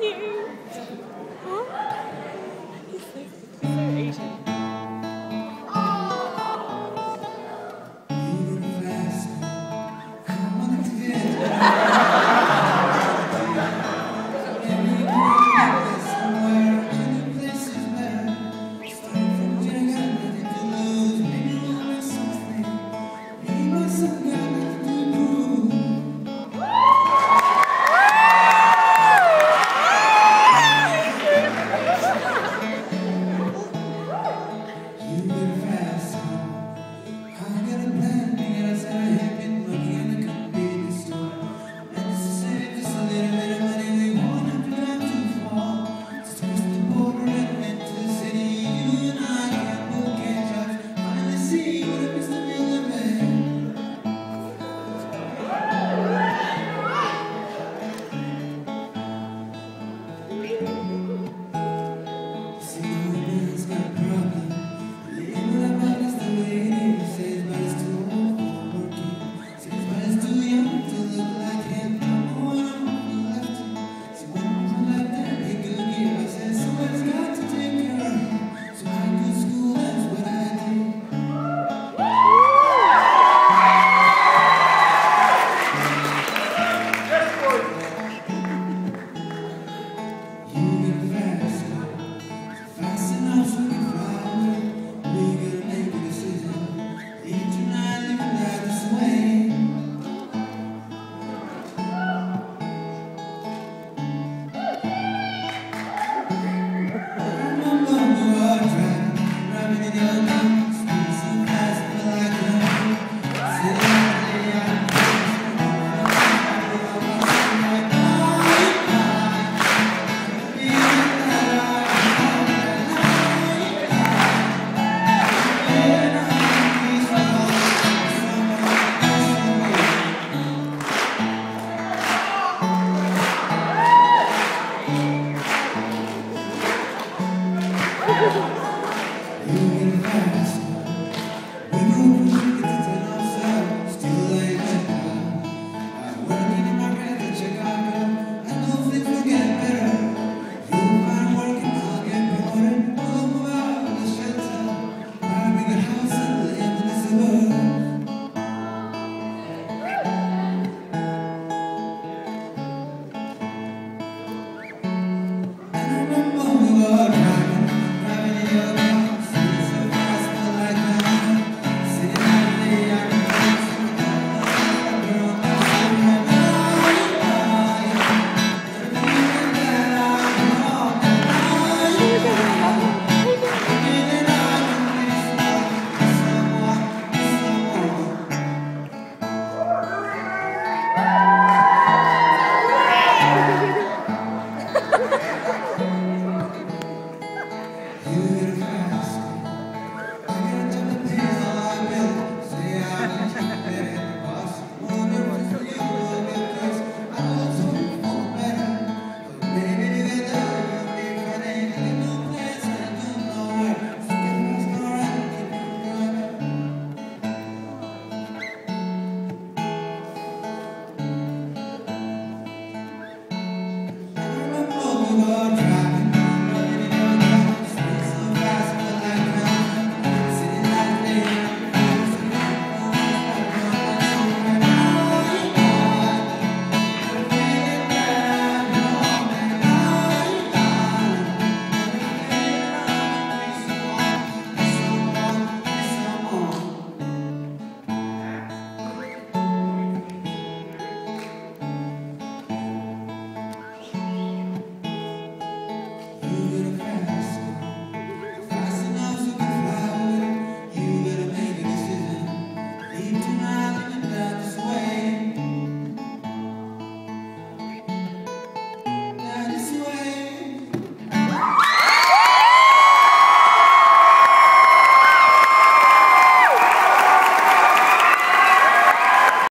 you.